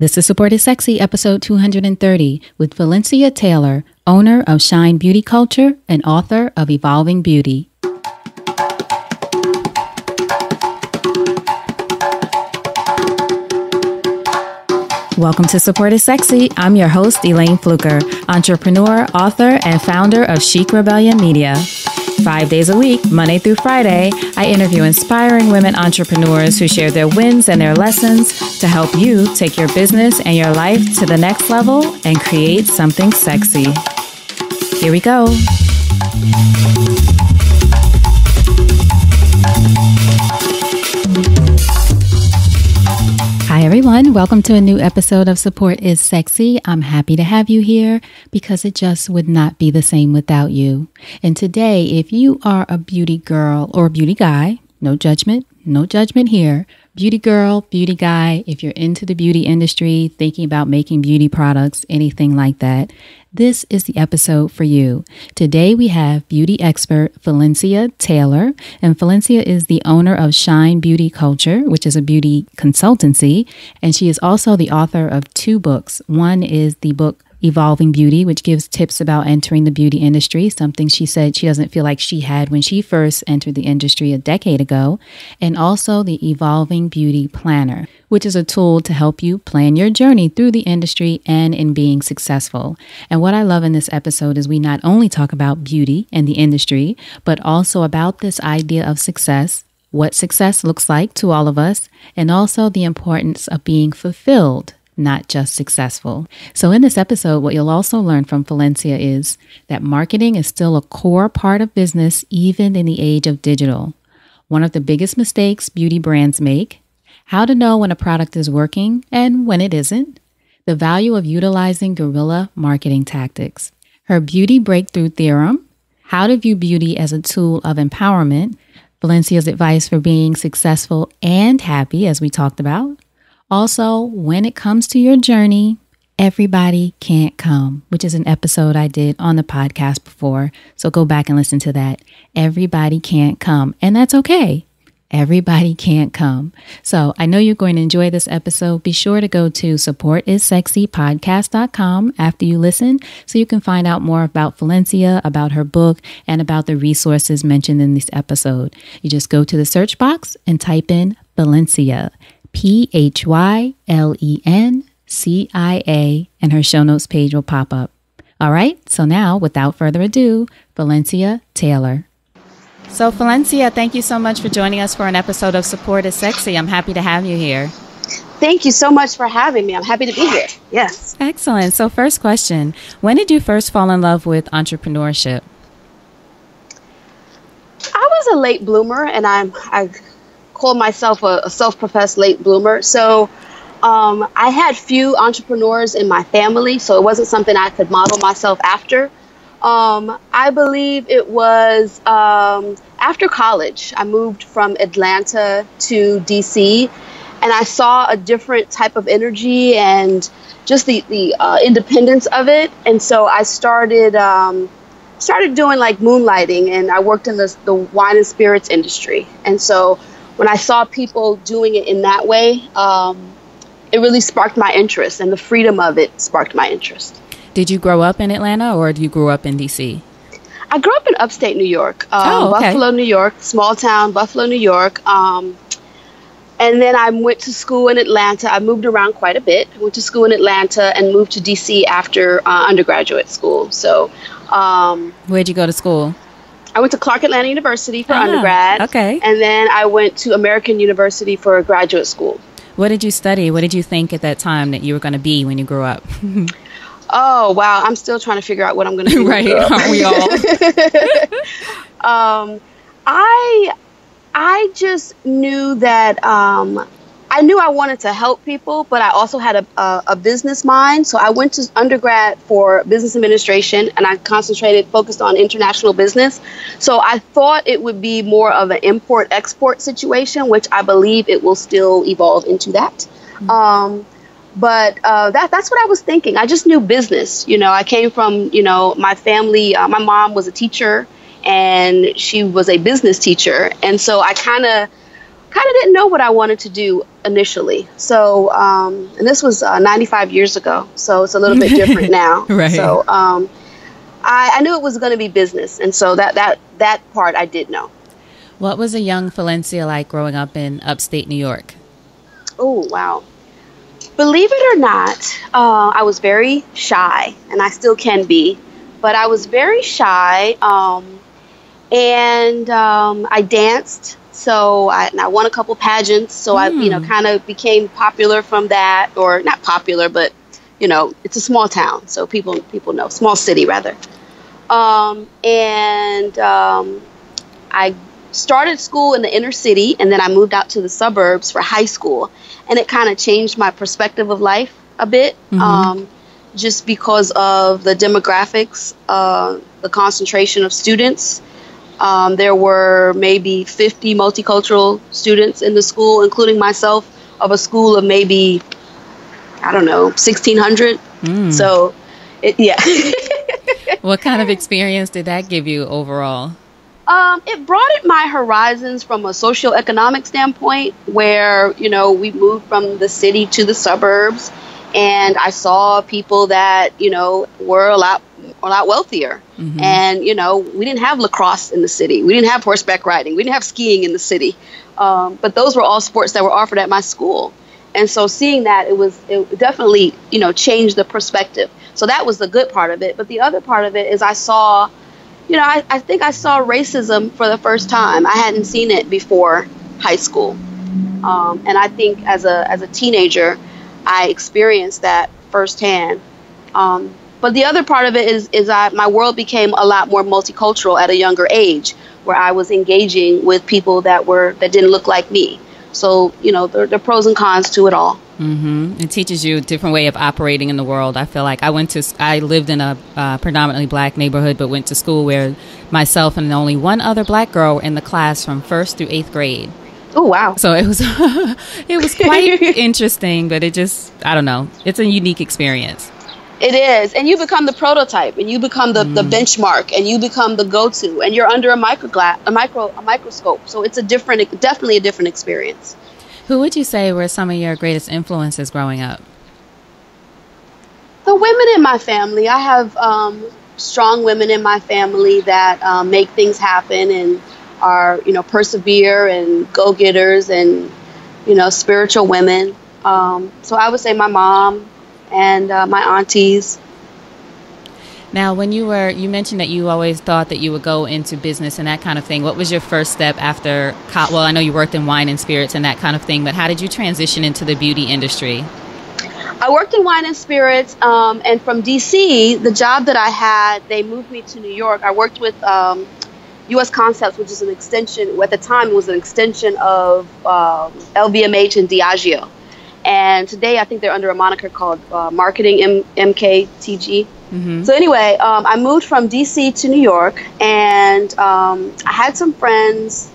This is Support is Sexy, episode 230, with Phylencia Taylor, owner of Shine Beauty Culture and author of Evolving Beauty. Welcome to Support is Sexy. I'm your host, Elayne Fluker, entrepreneur, author, and founder of Chic Rebellion Media. Five days a week, Monday through Friday, I interview inspiring women entrepreneurs who share their wins and their lessons to help you take your business and your life to the next level and create something sexy. Here we go. Hi, everyone. Welcome to a new episode of Support is Sexy. I'm happy to have you here because it just would not be the same without you. And today, if you are a beauty girl or a beauty guy, no judgment, no judgment here. Beauty girl, beauty guy, if you're into the beauty industry, thinking about making beauty products, anything like that, this is the episode for you. Today we have beauty expert Phylencia Taylor, and Phylencia is the owner of Shine Beauty Culture, which is a beauty consultancy, and she is also the author of two books. One is the book Evolving Beauty, which gives tips about entering the beauty industry, something she said she doesn't feel like she had when she first entered the industry a decade ago, and also the Evolving Beauty Planner, which is a tool to help you plan your journey through the industry and in being successful. And what I love in this episode is we not only talk about beauty and the industry, but also about this idea of success what success looks like to all of us, and also the importance of being fulfilled not just successful. So, in this episode, what you'll also learn from Phylencia is that marketing is still a core part of business, even in the age of digital. One of the biggest mistakes beauty brands make, how to know when a product is working and when it isn't, the value of utilizing guerrilla marketing tactics, her beauty breakthrough theorem, how to view beauty as a tool of empowerment, Phylencia's advice for being successful and happy, as we talked about, also, when it comes to your journey, everybody can't come, which is an episode I did on the podcast before. So go back and listen to that. Everybody can't come, and that's okay. Everybody can't come. So I know you're going to enjoy this episode. Be sure to go to supportissexypodcast.com after you listen so you can find out more about Phylencia, about her book, and about the resources mentioned in this episode. You just go to the search box and type in Phylencia. P H Y L E N C I A, and her show notes page will pop up. All right, so now without further ado, Phylencia Taylor. So, Phylencia, thank you so much for joining us for an episode of Support is Sexy. I'm happy to have you here. Thank you so much for having me. I'm happy to be here. Yes. Excellent. So, first question When did you first fall in love with entrepreneurship? I was a late bloomer, and I'm I call myself a, a self-professed late bloomer. So um, I had few entrepreneurs in my family, so it wasn't something I could model myself after. Um, I believe it was um, after college. I moved from Atlanta to DC, and I saw a different type of energy and just the the uh, independence of it. And so I started um, started doing like moonlighting, and I worked in the the wine and spirits industry. And so when I saw people doing it in that way, um, it really sparked my interest, and the freedom of it sparked my interest. Did you grow up in Atlanta, or did you grow up in DC? I grew up in upstate New York, um, oh, okay. Buffalo, New York, small town, Buffalo, New York. Um, and then I went to school in Atlanta. I moved around quite a bit. I went to school in Atlanta and moved to DC after uh, undergraduate school. So, um, where'd you go to school? I went to Clark Atlanta University for ah, undergrad. Okay. And then I went to American University for graduate school. What did you study? What did you think at that time that you were going to be when you grew up? oh wow, I'm still trying to figure out what I'm going to do. right? Aren't we all? um, I I just knew that um, I knew I wanted to help people, but I also had a, a, a, business mind. So I went to undergrad for business administration and I concentrated, focused on international business. So I thought it would be more of an import export situation, which I believe it will still evolve into that. Mm-hmm. Um, but uh, that that's what I was thinking. I just knew business. You know, I came from you know my family. Uh, my mom was a teacher, and she was a business teacher, and so I kind of kind of didn't know what I wanted to do initially. So, um, and this was uh, 95 years ago, so it's a little bit different now. right. So, um, I, I knew it was going to be business, and so that that that part I did know. What was a young Phylencia like growing up in upstate New York? Oh wow! Believe it or not, uh, I was very shy, and I still can be, but I was very shy. Um, and um, I danced. So I, I, won a couple pageants. So mm. I, you know, hmm. kind of became popular from that, or not popular, but you know, it's a small town, so people people know, small city rather. Um, and um, I started school in the inner city, and then I moved out to the suburbs for high school, and it kind of changed my perspective of life a bit. Mm-hmm. Um, just because of the demographics, uh, the concentration of students, um, there were maybe 50 multicultural students in the school, including myself, of a school of maybe, I don't know, 1,600. Mm. So, it, yeah. what kind of experience did that give you overall? Um, it broadened my horizons from a socioeconomic standpoint, where you know we moved from the city to the suburbs, and I saw people that you know were a lot a lot wealthier. Mm-hmm. And, you know, we didn't have lacrosse in the city. We didn't have horseback riding. We didn't have skiing in the city. Um, but those were all sports that were offered at my school. And so seeing that, it was, it definitely, you know, changed the perspective. So that was the good part of it. But the other part of it is I saw, you know, I, I think I saw racism for the first time. I hadn't seen it before high school. Um, and I think as a, as a teenager, I experienced that firsthand. Um, but the other part of it is is that my world became a lot more multicultural at a younger age, where I was engaging with people that were that didn't look like me. So you know, there, there pros and cons to it all. Mm-hmm. It teaches you a different way of operating in the world. I feel like I went to, I lived in a uh, predominantly black neighborhood, but went to school where myself and only one other black girl were in the class from first through eighth grade. Oh wow! So it was, it was quite interesting, but it just, I don't know, it's a unique experience. It is, and you become the prototype, and you become the, mm. the benchmark, and you become the go-to, and you're under a microglass, a micro, a microscope. So it's a different, definitely a different experience. Who would you say were some of your greatest influences growing up? The women in my family. I have um, strong women in my family that um, make things happen and are, you know, persevere and go-getters and, you know, spiritual women. Um, so I would say my mom, and uh, my aunties. Now, when you were, you mentioned that you always thought that you would go into business and that kind of thing. What was your first step after? Well, I know you worked in wine and spirits and that kind of thing, but how did you transition into the beauty industry? I worked in wine and spirits, um, and from DC, the job that I had, they moved me to New York. I worked with um, U.S. Concepts, which is an extension. At the time, it was an extension of um, LVMH and Diageo. And today, I think they're under a moniker called uh, Marketing M- MKTG. Mm-hmm. So anyway, um, I moved from DC to New York, and um, I had some friends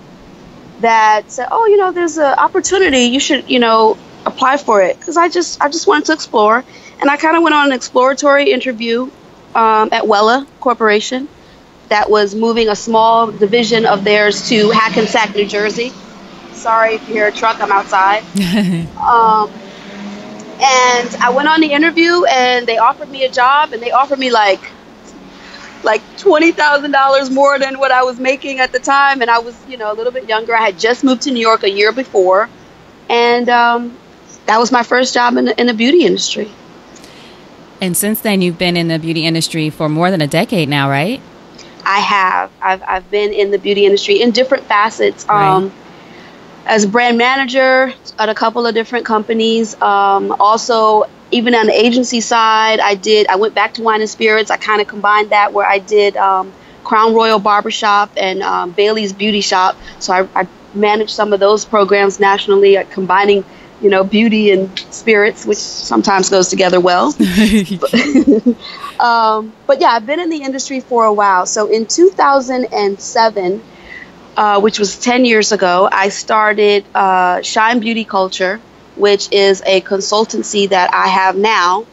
that said, "Oh, you know, there's an opportunity. You should, you know, apply for it." Because I just, I just wanted to explore, and I kind of went on an exploratory interview um, at Wella Corporation, that was moving a small division of theirs to Hackensack, New Jersey. Sorry if you hear a truck, I'm outside. um, and I went on the interview and they offered me a job and they offered me like like twenty thousand dollars more than what I was making at the time, and I was you know a little bit younger. I had just moved to New York a year before, and um, that was my first job in the, in the beauty industry. And since then, you've been in the beauty industry for more than a decade now, right? I have. I've I've been in the beauty industry in different facets. Right. Um, as brand manager at a couple of different companies. Um, also, even on the agency side, I did. I went back to wine and spirits. I kind of combined that where I did um, Crown Royal Barbershop and um, Bailey's Beauty Shop. So I, I, managed some of those programs nationally, uh, combining, you know, beauty and spirits, which sometimes goes together well. but, um, but yeah, I've been in the industry for a while. So in 2007 uh, which was 10 years ago, I started uh, Shine Beauty Culture, which is a consultancy that I have now.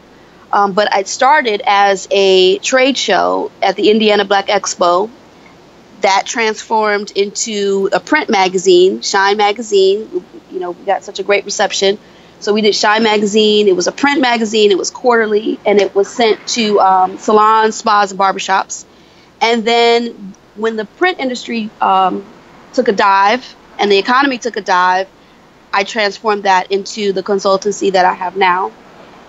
Um, but I started as a trade show at the Indiana Black Expo that transformed into a print magazine, Shine Magazine. You know, we got such a great reception. So we did Shine Magazine. It was a print magazine. It was quarterly, and it was sent to um, salons, spas, and barbershops. And then when the print industry um, took a dive and the economy took a dive, I transformed that into the consultancy that I have now.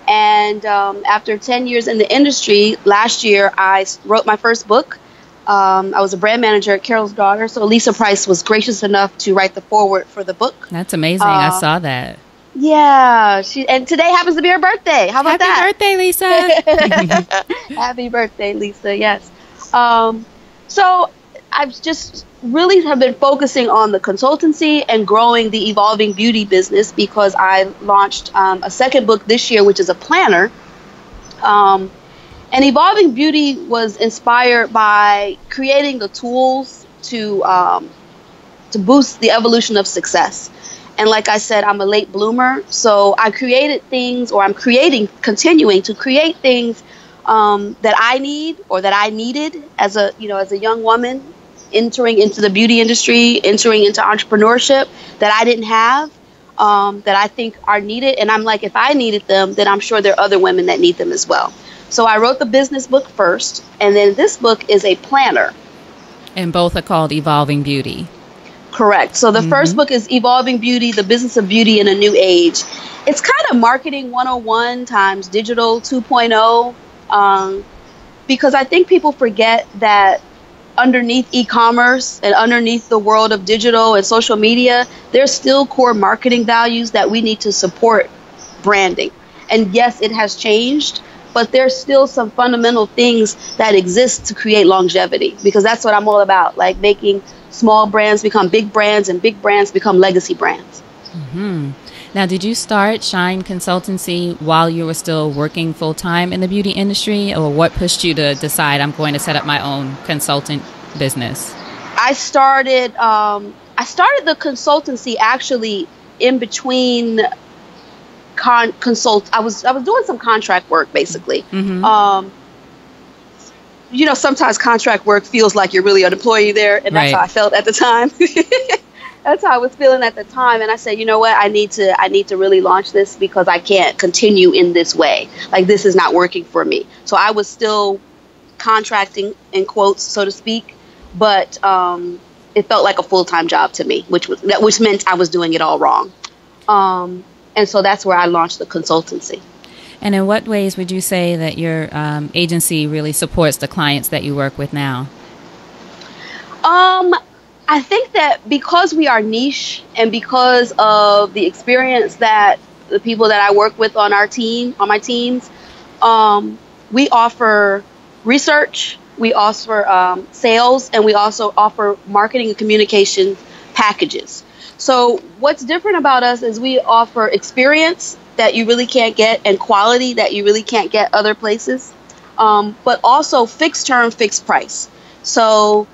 And um, after 10 years in the industry, last year I wrote my first book. Um, I was a brand manager at Carol's Daughter, so Lisa Price was gracious enough to write the foreword for the book. That's amazing. Uh, I saw that. Yeah, she and today happens to be her birthday. How about Happy that? Happy birthday, Lisa! Happy birthday, Lisa. Yes. Um, so I've just really have been focusing on the consultancy and growing the evolving beauty business because I launched um, a second book this year, which is a planner. Um, and evolving beauty was inspired by creating the tools to um, to boost the evolution of success. And like I said, I'm a late bloomer, so I created things, or I'm creating, continuing to create things um, that I need or that I needed as a you know as a young woman entering into the beauty industry, entering into entrepreneurship that I didn't have, um, that I think are needed. And I'm like, if I needed them, then I'm sure there are other women that need them as well. So I wrote the business book first, and then this book is a planner. And both are called Evolving Beauty. Correct. So the mm-hmm. first book is Evolving Beauty, the business of beauty in a new age. It's kind of marketing 101 times digital 2.0 um, because I think people forget that underneath e-commerce and underneath the world of digital and social media, there's still core marketing values that we need to support branding. And yes, it has changed, but there's still some fundamental things that exist to create longevity because that's what I'm all about, like making small brands become big brands and big brands become legacy brands. Mm-hmm. Now, did you start Shine Consultancy while you were still working full time in the beauty industry, or what pushed you to decide I'm going to set up my own consultant business? I started. Um, I started the consultancy actually in between con- consult. I was I was doing some contract work basically. Mm-hmm. Um, you know, sometimes contract work feels like you're really an employee there, and that's right. how I felt at the time. that's how I was feeling at the time. And I said, you know what, I need to I need to really launch this because I can't continue in this way. Like this is not working for me. So I was still contracting in quotes, so to speak, but um, it felt like a full time job to me, which was that which meant I was doing it all wrong. Um, and so that's where I launched the consultancy. And in what ways would you say that your um, agency really supports the clients that you work with now? Um, I think that because we are niche and because of the experience that the people that I work with on our team, on my teams, um, we offer research, we offer um, sales, and we also offer marketing and communication packages. So, what's different about us is we offer experience that you really can't get and quality that you really can't get other places, um, but also fixed term, fixed price. So,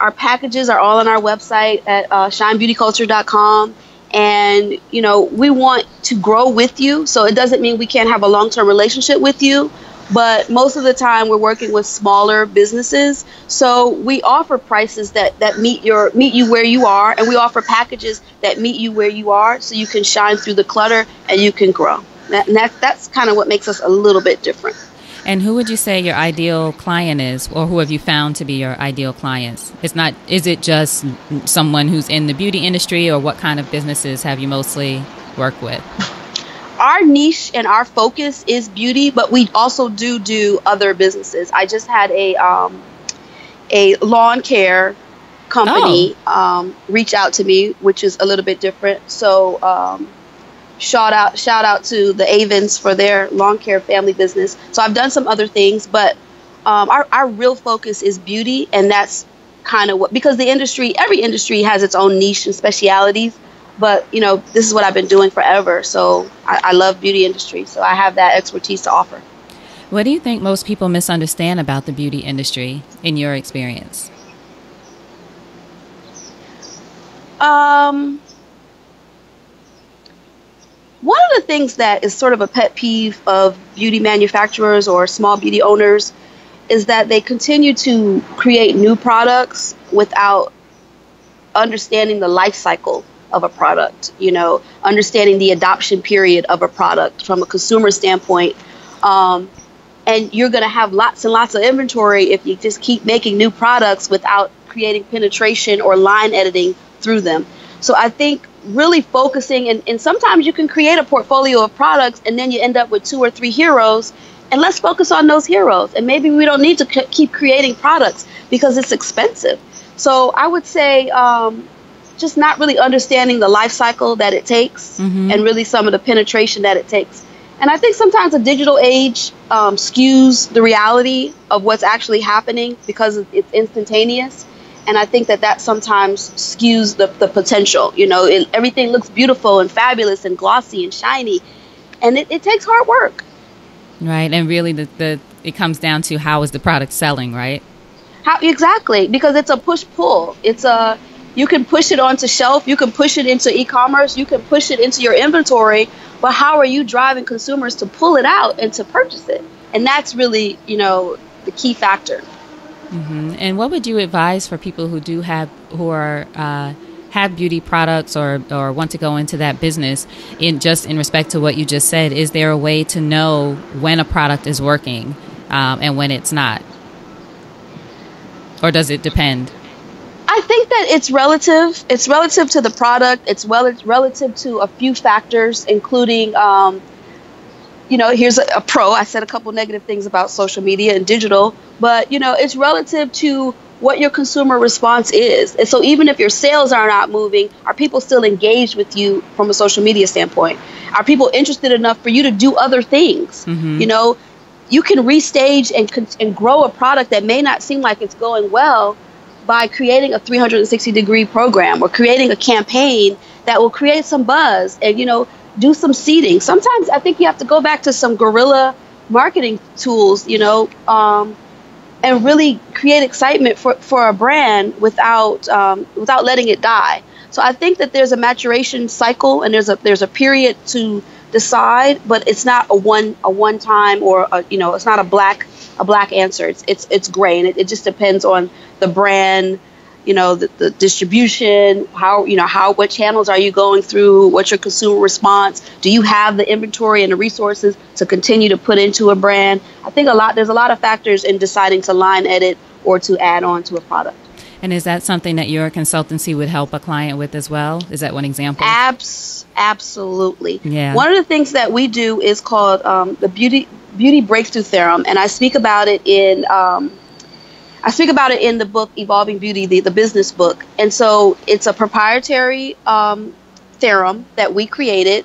our packages are all on our website at uh, shinebeautyculture.com and you know we want to grow with you so it doesn't mean we can't have a long-term relationship with you but most of the time we're working with smaller businesses so we offer prices that that meet your meet you where you are and we offer packages that meet you where you are so you can shine through the clutter and you can grow that, and that, that's kind of what makes us a little bit different and who would you say your ideal client is, or who have you found to be your ideal clients? It's not. Is it just someone who's in the beauty industry, or what kind of businesses have you mostly worked with? Our niche and our focus is beauty, but we also do do other businesses. I just had a um, a lawn care company oh. um, reach out to me, which is a little bit different. So um, shout out shout out to the Avens for their lawn care family business. So I've done some other things, but um, our our real focus is beauty, and that's kind of what because the industry every industry has its own niche and specialities. But you know this is what I've been doing forever, so I, I love beauty industry. So I have that expertise to offer. What do you think most people misunderstand about the beauty industry in your experience? Um, one of the things that is sort of a pet peeve of beauty manufacturers or small beauty owners is that they continue to create new products without understanding the life cycle of a product, you know, understanding the adoption period of a product from a consumer standpoint. Um, and you're going to have lots and lots of inventory if you just keep making new products without creating penetration or line editing through them. So I think really focusing, and, and sometimes you can create a portfolio of products and then you end up with two or three heroes. And let's focus on those heroes. And maybe we don't need to c- keep creating products because it's expensive. So I would say um, just not really understanding the life cycle that it takes mm-hmm. and really some of the penetration that it takes. And I think sometimes a digital age um, skews the reality of what's actually happening because it's instantaneous. And I think that that sometimes skews the, the potential. You know, it, everything looks beautiful and fabulous and glossy and shiny. And it, it takes hard work. Right. And really, the, the it comes down to how is the product selling, right? How exactly? Because it's a push pull. It's a you can push it onto shelf, you can push it into e-commerce, you can push it into your inventory, but how are you driving consumers to pull it out and to purchase it? And that's really, you know, the key factor. Mm-hmm. And what would you advise for people who do have who are uh, have beauty products or or want to go into that business? In just in respect to what you just said, is there a way to know when a product is working um, and when it's not, or does it depend? I think that it's relative. It's relative to the product. It's well, it's relative to a few factors, including, um, you know, here's a, a, pro. I said a couple negative things about social media and digital, but you know, it's relative to what your consumer response is. And so, even if your sales are not moving, are people still engaged with you from a social media standpoint? Are people interested enough for you to do other things? Mm-hmm. You know, you can restage and and grow a product that may not seem like it's going well by creating a 360 degree program or creating a campaign that will create some buzz and you know do some seeding. Sometimes i think you have to go back to some guerrilla marketing tools you know um, and really create excitement for, for a brand without um, without letting it die. So i think that there's a maturation cycle and there's a there's a period to decide but it's not a one a one time or a, you know it's not a black a black answer. It's it's it's gray, and it, it just depends on the brand, you know, the, the distribution, how you know how what channels are you going through, what's your consumer response, do you have the inventory and the resources to continue to put into a brand? I think a lot there's a lot of factors in deciding to line edit or to add on to a product. And is that something that your consultancy would help a client with as well? Is that one example? Abs- absolutely. Yeah. One of the things that we do is called um, the beauty beauty breakthrough theorem, and I speak about it in um, I speak about it in the book Evolving Beauty, the, the business book. And so it's a proprietary um, theorem that we created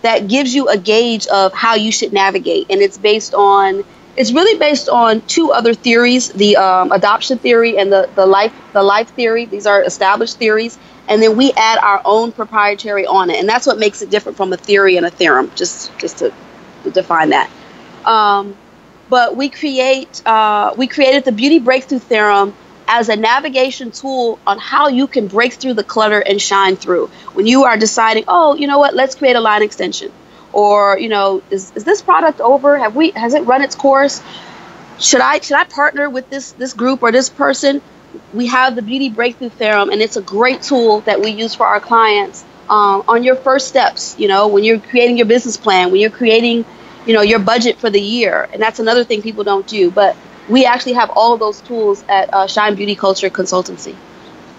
that gives you a gauge of how you should navigate, and it's based on it's really based on two other theories: the um, adoption theory and the the life the life theory. These are established theories, and then we add our own proprietary on it, and that's what makes it different from a theory and a theorem. Just just to, to define that. Um, but we create uh, we created the beauty breakthrough theorem as a navigation tool on how you can break through the clutter and shine through when you are deciding oh you know what let's create a line extension or you know is, is this product over? Have we has it run its course? Should i should i partner with this this group or this person? We have the beauty breakthrough theorem and it's a great tool that we use for our clients um, on your first steps you know when you're creating your business plan when you're creating you know your budget for the year. And that's another thing people don't do but we actually have all those tools at uh, shine beauty culture consultancy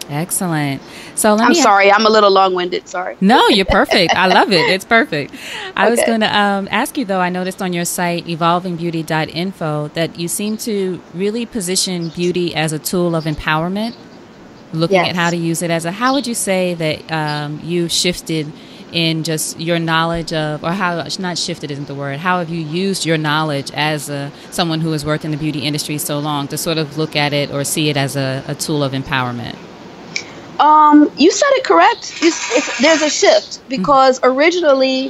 excellent so i'm sorry i'm a little long-winded sorry no you're perfect i love it it's perfect i okay. was going to um, ask you though i noticed on your site evolvingbeauty.info that you seem to really position beauty as a tool of empowerment looking yes. at how to use it as a how would you say that um, you shifted in just your knowledge of, or how not shifted isn't the word. How have you used your knowledge as a, someone who has worked in the beauty industry so long to sort of look at it or see it as a, a tool of empowerment? Um, you said it correct. there's a shift because mm-hmm. originally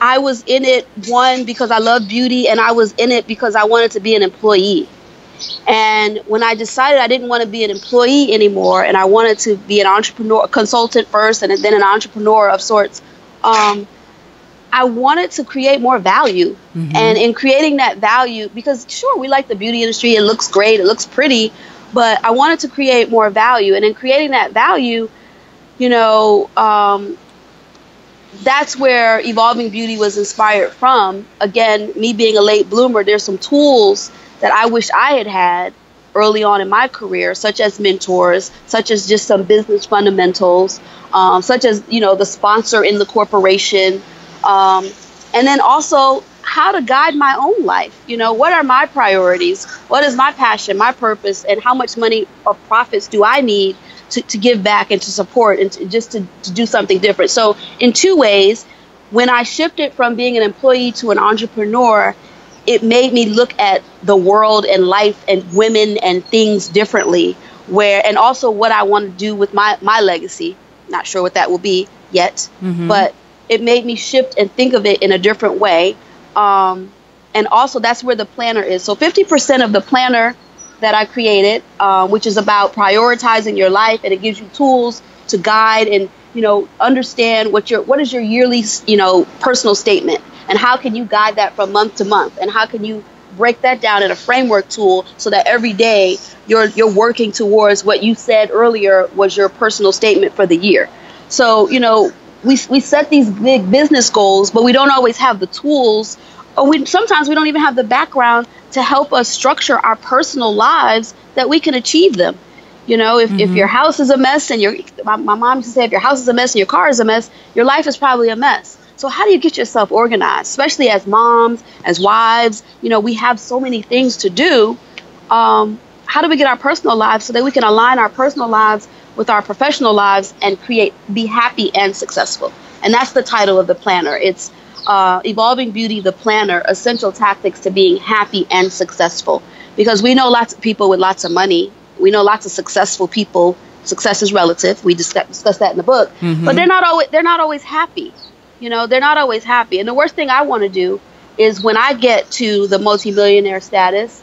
I was in it one because I love beauty, and I was in it because I wanted to be an employee. And when I decided I didn't want to be an employee anymore and I wanted to be an entrepreneur, consultant first, and then an entrepreneur of sorts, um, I wanted to create more value. Mm-hmm. And in creating that value, because sure, we like the beauty industry, it looks great, it looks pretty, but I wanted to create more value. And in creating that value, you know, um, that's where evolving beauty was inspired from. Again, me being a late bloomer, there's some tools that I wish I had had early on in my career, such as mentors, such as just some business fundamentals, um, such as you know the sponsor in the corporation, um, and then also how to guide my own life. You know, what are my priorities? What is my passion, my purpose, and how much money or profits do I need to, to give back and to support and to, just to, to do something different? So, in two ways, when I shifted from being an employee to an entrepreneur, it made me look at the world and life and women and things differently where and also what I want to do with my my legacy not sure what that will be yet mm-hmm. but it made me shift and think of it in a different way um, and also that's where the planner is. So 50% of the planner that I created uh, which is about prioritizing your life and it gives you tools to guide and you know understand what your what is your yearly you know personal statement and how can you guide that from month to month and how can you break that down in a framework tool so that every day you're you're working towards what you said earlier was your personal statement for the year. So you know we, we set these big business goals but we don't always have the tools or we sometimes we don't even have the background to help us structure our personal lives that we can achieve them you know, if, mm-hmm. if your house is a mess and your my, my mom used to say if your house is a mess and your car is a mess, your life is probably a mess. So how do you get yourself organized, especially as moms, as wives? You know, we have so many things to do. Um, how do we get our personal lives so that we can align our personal lives with our professional lives and create, be happy and successful? And that's the title of the planner. It's uh, Evolving Beauty, the Planner, Essential Tactics to Being Happy and Successful. Because we know lots of people with lots of money. We know lots of successful people. Success is relative. We discuss, discuss that in the book. Mm-hmm. But they're not always they're not always happy. You know, they're not always happy. And the worst thing I want to do is when I get to the multimillionaire status,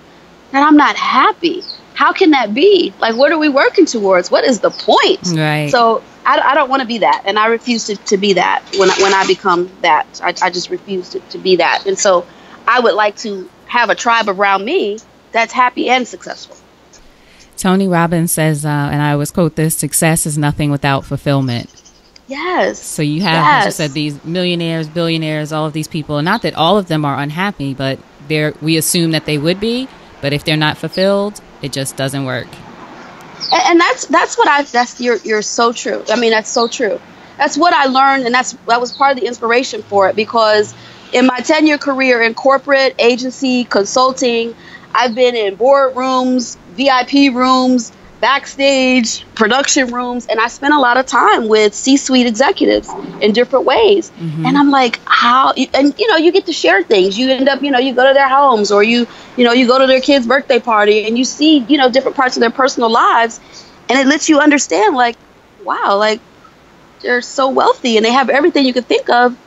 that I'm not happy. How can that be? Like, what are we working towards? What is the point? Right. So I, I don't want to be that, and I refuse to, to be that when when I become that. I, I just refuse to, to be that, and so I would like to have a tribe around me that's happy and successful. Tony Robbins says, uh, and I always quote this: "Success is nothing without fulfillment." Yes. So you have, yes. as you said, these millionaires, billionaires, all of these people. Not that all of them are unhappy, but they're we assume that they would be. But if they're not fulfilled, it just doesn't work. And, and that's that's what I that's you're you're so true. I mean, that's so true. That's what I learned, and that's that was part of the inspiration for it because in my 10 year career in corporate agency consulting, I've been in boardrooms, VIP rooms, backstage production rooms and i spent a lot of time with c-suite executives in different ways mm-hmm. and i'm like how and you know you get to share things you end up you know you go to their homes or you you know you go to their kids birthday party and you see you know different parts of their personal lives and it lets you understand like wow like they're so wealthy and they have everything you could think of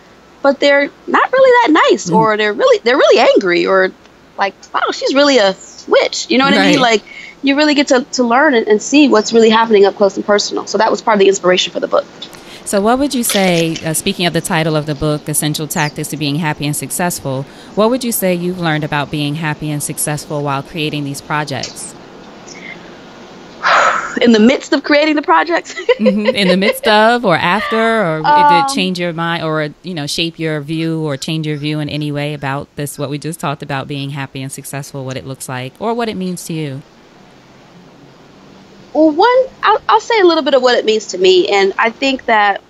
but they're not really that nice mm-hmm. or they're really they're really angry or like wow she's really a witch you know what right. i mean like you really get to, to learn and, and see what's really happening up close and personal. So that was part of the inspiration for the book. So, what would you say, uh, speaking of the title of the book, Essential Tactics to Being Happy and Successful, what would you say you've learned about being happy and successful while creating these projects? In the midst of creating the projects? mm-hmm. In the midst of, or after, or um, did it change your mind, or you know, shape your view, or change your view in any way about this? What we just talked about, being happy and successful, what it looks like, or what it means to you? Well, one, I'll, I'll say a little bit of what it means to me, and I think that,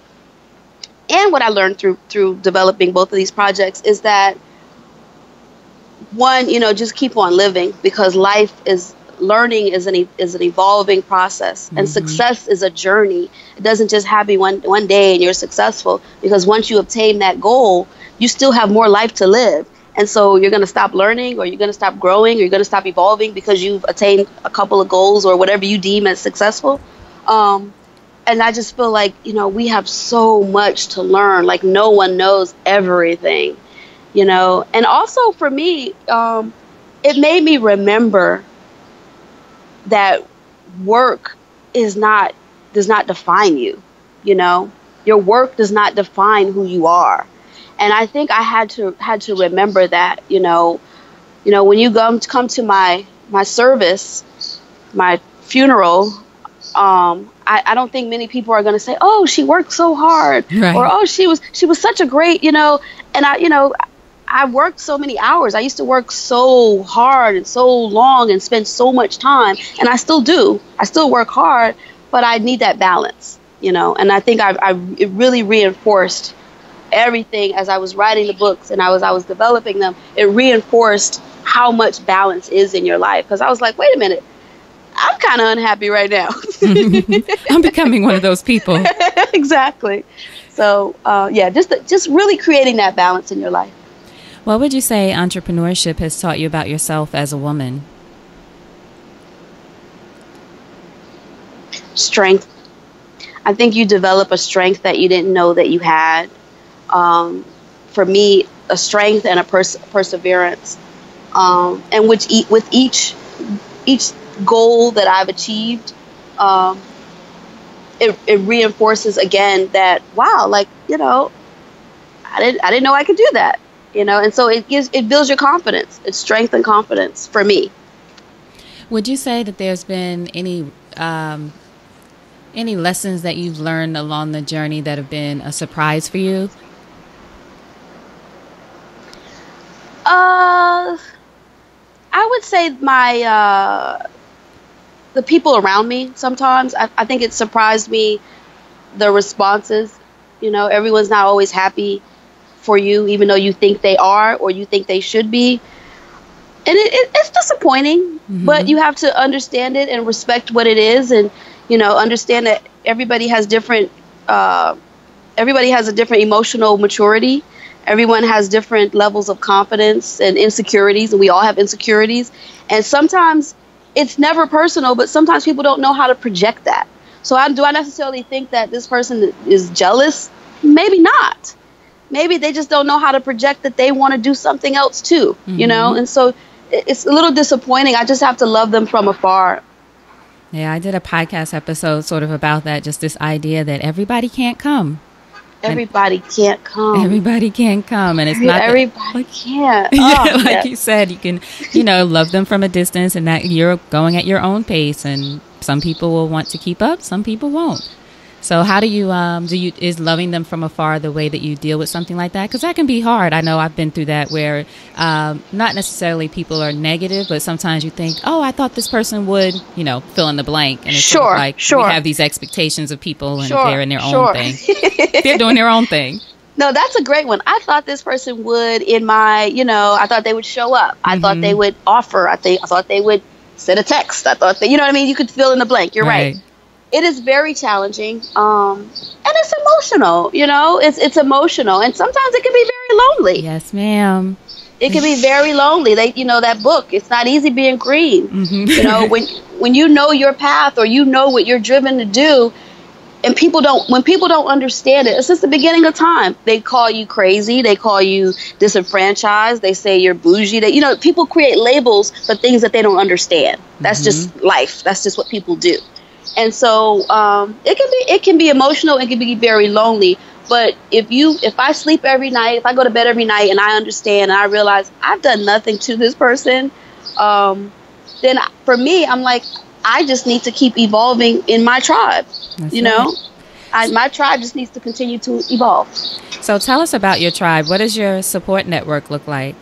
and what I learned through through developing both of these projects is that one, you know, just keep on living because life is learning is an is an evolving process, and mm-hmm. success is a journey. It doesn't just happen one one day and you're successful because once you obtain that goal, you still have more life to live. And so you're going to stop learning or you're going to stop growing or you're going to stop evolving because you've attained a couple of goals or whatever you deem as successful. Um, and I just feel like, you know, we have so much to learn. Like no one knows everything, you know. And also for me, um, it made me remember that work is not does not define you, you know. Your work does not define who you are and I think I had to had to remember that you know, you know when you come come to my my service, my funeral, um, I, I don't think many people are going to say, "Oh, she worked so hard," right. or "Oh, she was she was such a great," you know. And I, you know, I worked so many hours. I used to work so hard and so long and spend so much time, and I still do. I still work hard, but I need that balance, you know. And I think I, I it really reinforced everything as I was writing the books and I was I was developing them. It reinforced how much balance is in your life because I was like, wait a minute, I'm kind of unhappy right now. I'm becoming one of those people. exactly. So uh, yeah, just just really creating that balance in your life. What would you say entrepreneurship has taught you about yourself as a woman? Strength. I think you develop a strength that you didn't know that you had. Um, for me, a strength and a pers- perseverance, um, and which e- with each each goal that I've achieved, um, it, it reinforces again that wow, like you know, I didn't I didn't know I could do that you know? And so it gives it builds your confidence. It's strength and confidence for me. Would you say that there's been any um, any lessons that you've learned along the journey that have been a surprise for you uh i would say my uh the people around me sometimes I, I think it surprised me the responses you know everyone's not always happy for you, even though you think they are or you think they should be. And it, it, it's disappointing, mm-hmm. but you have to understand it and respect what it is, and you know understand that everybody has different. Uh, everybody has a different emotional maturity. Everyone has different levels of confidence and insecurities, and we all have insecurities. And sometimes it's never personal, but sometimes people don't know how to project that. So, I, do I necessarily think that this person is jealous? Maybe not maybe they just don't know how to project that they want to do something else too, mm-hmm. you know? And so it's a little disappointing. I just have to love them from afar. Yeah, I did a podcast episode sort of about that, just this idea that everybody can't come. Everybody can't come. Everybody can't come, and it's not everybody like, can't. Oh, yeah, like yes. you said, you can, you know, love them from a distance, and that you're going at your own pace. And some people will want to keep up, some people won't. So how do you um, do you is loving them from afar the way that you deal with something like that? Because that can be hard. I know I've been through that where um, not necessarily people are negative, but sometimes you think, oh, I thought this person would, you know, fill in the blank, and it's sure, sort of like sure. we have these expectations of people, and sure, they're in their sure. own thing. they're doing their own thing. No, that's a great one. I thought this person would in my, you know, I thought they would show up. I mm-hmm. thought they would offer. I think I thought they would send a text. I thought that, you know what I mean. You could fill in the blank. You're right. right it is very challenging um, and it's emotional you know? It's it's emotional and sometimes it can be very lonely. Yes ma'am. It can be very lonely. They you know that book it's not easy being green. Mm-hmm. you know when when you know your path or you know what you're driven to do and people don't when people don't understand it it's just the beginning of time. They call you crazy they call you disenfranchised they say you're bougie that you know people create labels for things that they don't understand. That's mm-hmm. just life. That's just what people do and so um, it can be it can be emotional. It can be very lonely. But if you if I sleep every night, if I go to bed every night, and I understand and I realize I've done nothing to this person, um, then for me, I'm like I just need to keep evolving in my tribe. That's you know, I, my tribe just needs to continue to evolve. So tell us about your tribe. What does your support network look like?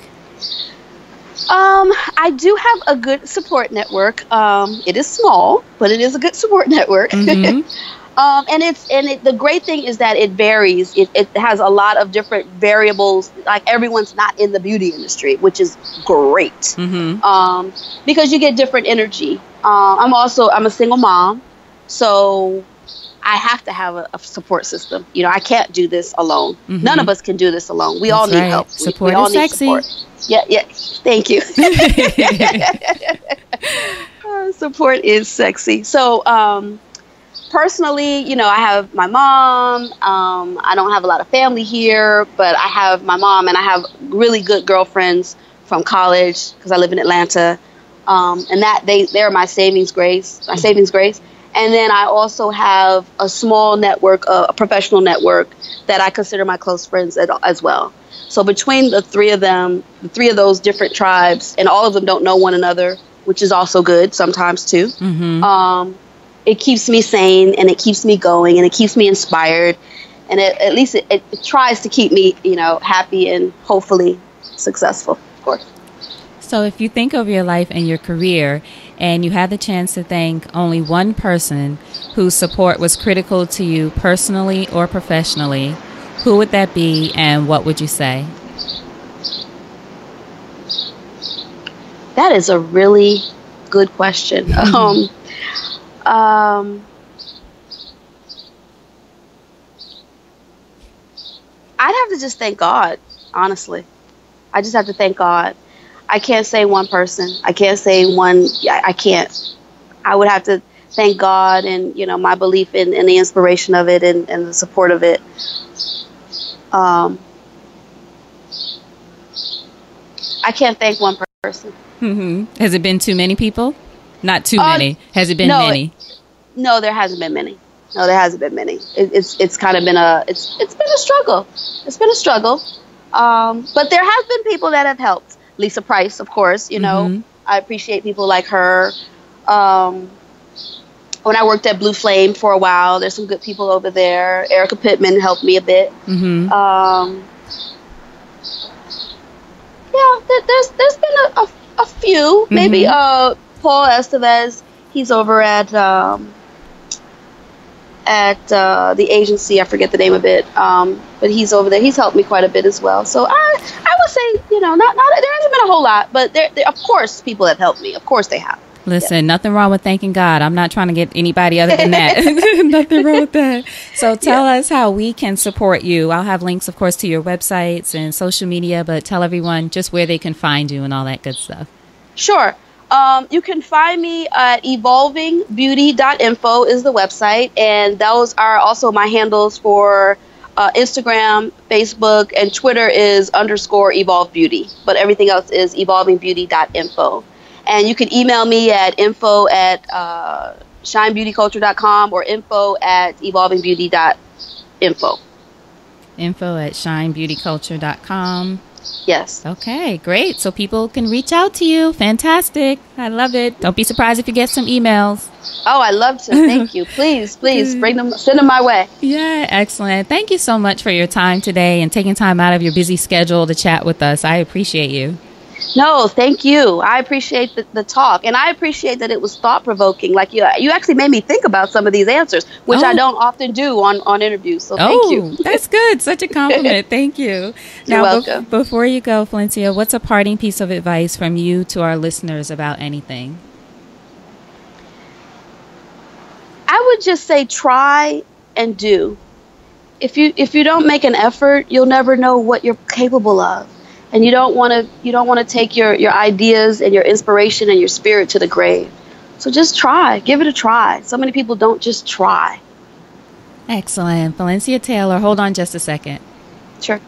Um, I do have a good support network. Um, it is small, but it is a good support network. Mm-hmm. um, and it's and it, the great thing is that it varies. It, it has a lot of different variables. Like everyone's not in the beauty industry, which is great. Mm-hmm. Um, because you get different energy. Uh, I'm also I'm a single mom, so I have to have a, a, support system. You know, I can't do this alone. Mm-hmm. None of us can do this alone. We That's all need right. help. Support we, we all need sexy. support. Yeah, yeah. Thank you. uh, support is sexy. So, um, personally, you know, I have my mom. Um, I don't have a lot of family here, but I have my mom, and I have really good girlfriends from college because I live in Atlanta. Um, and that they they're my savings grace, my savings grace And then I also have a small network, uh, a professional network that I consider my close friends as well. So between the three of them, the three of those different tribes, and all of them don't know one another, which is also good sometimes too. Mm-hmm. Um, it keeps me sane and it keeps me going and it keeps me inspired, and it, at least it, it, it tries to keep me, you know, happy and hopefully successful. Of course. So, if you think of your life and your career, and you had the chance to thank only one person whose support was critical to you personally or professionally, who would that be and what would you say? That is a really good question. um, um, I'd have to just thank God, honestly. I just have to thank God. I can't say one person. I can't say one. I can't. I would have to thank God and you know my belief in, in the inspiration of it and, and the support of it. Um, I can't thank one person. Mm-hmm. Has it been too many people? Not too uh, many. Has it been no, many? No, there hasn't been many. No, there hasn't been many. It, it's it's kind of been a it's it's been a struggle. It's been a struggle. Um, but there has been people that have helped. Lisa Price, of course. You know, mm-hmm. I appreciate people like her. Um, when I worked at Blue Flame for a while, there's some good people over there. Erica Pittman helped me a bit. Mm-hmm. Um, yeah, there, there's there's been a, a, a few. Mm-hmm. Maybe uh, Paul Estevez. He's over at um, at uh, the agency. I forget the name of it, um, but he's over there. He's helped me quite a bit as well. So I, I would say, you know, not not there hasn't been a whole lot, but there, there of course, people have helped me. Of course, they have. Listen, yeah. nothing wrong with thanking God. I'm not trying to get anybody other than that. nothing wrong with that. So tell yeah. us how we can support you. I'll have links, of course, to your websites and social media, but tell everyone just where they can find you and all that good stuff. Sure. Um, you can find me at evolvingbeauty.info is the website, and those are also my handles for uh, Instagram, Facebook, and Twitter is underscore evolve beauty, but everything else is evolvingbeauty.info. And you can email me at info at uh, shinebeautyculture.com or info at evolvingbeauty.info. Info at shinebeautyculture.com. Yes. Okay, great. So people can reach out to you. Fantastic. I love it. Don't be surprised if you get some emails. Oh, I love to. Thank you. Please, please bring them, send them my way. Yeah, excellent. Thank you so much for your time today and taking time out of your busy schedule to chat with us. I appreciate you. No, thank you. I appreciate the, the talk, and I appreciate that it was thought provoking. Like you, you actually made me think about some of these answers, which oh. I don't often do on on interviews. So thank oh, you. that's good. Such a compliment. thank you. You're now, welcome. Be- before you go, Phylencia, what's a parting piece of advice from you to our listeners about anything? I would just say try and do. If you if you don't make an effort, you'll never know what you're capable of and you don't want to you don't want to take your your ideas and your inspiration and your spirit to the grave. So just try. Give it a try. So many people don't just try. Excellent. Phylencia taylor hold on just a second. Sure.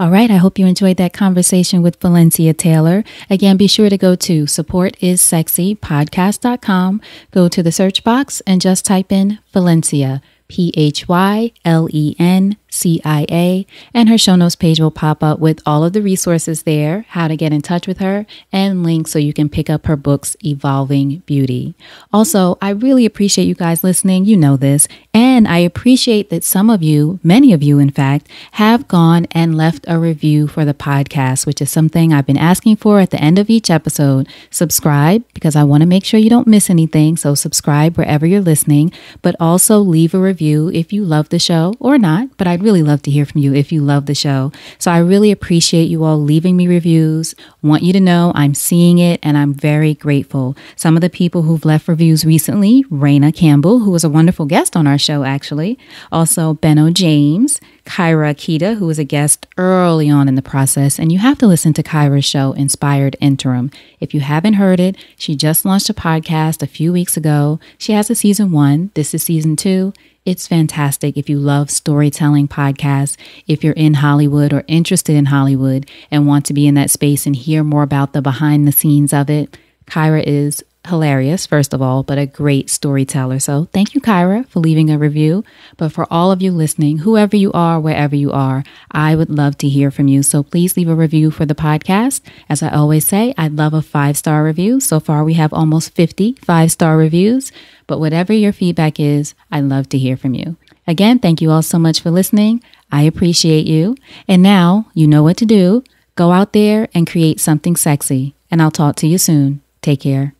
All right, I hope you enjoyed that conversation with Phylencia Taylor. Again, be sure to go to supportissexypodcast.com, go to the search box, and just type in Phylencia, P H Y L E N CIA, and her show notes page will pop up with all of the resources there, how to get in touch with her, and links so you can pick up her books, Evolving Beauty. Also, I really appreciate you guys listening. You know this. And I appreciate that some of you, many of you, in fact, have gone and left a review for the podcast, which is something I've been asking for at the end of each episode. Subscribe because I want to make sure you don't miss anything. So, subscribe wherever you're listening, but also leave a review if you love the show or not. But I I'd really love to hear from you if you love the show. So I really appreciate you all leaving me reviews. Want you to know I'm seeing it and I'm very grateful. Some of the people who've left reviews recently, Raina Campbell, who was a wonderful guest on our show actually. Also Benno James, Kyra Akita, who was a guest early on in the process. And you have to listen to Kyra's show, Inspired Interim. If you haven't heard it, she just launched a podcast a few weeks ago. She has a season one. This is season two. It's fantastic if you love storytelling podcasts, if you're in Hollywood or interested in Hollywood and want to be in that space and hear more about the behind the scenes of it. Kyra is hilarious, first of all, but a great storyteller. So thank you, Kyra, for leaving a review. But for all of you listening, whoever you are, wherever you are, I would love to hear from you. So please leave a review for the podcast. As I always say, I'd love a five star review. So far, we have almost 50 five star reviews. But whatever your feedback is, I'd love to hear from you. Again, thank you all so much for listening. I appreciate you. And now you know what to do. Go out there and create something sexy. And I'll talk to you soon. Take care.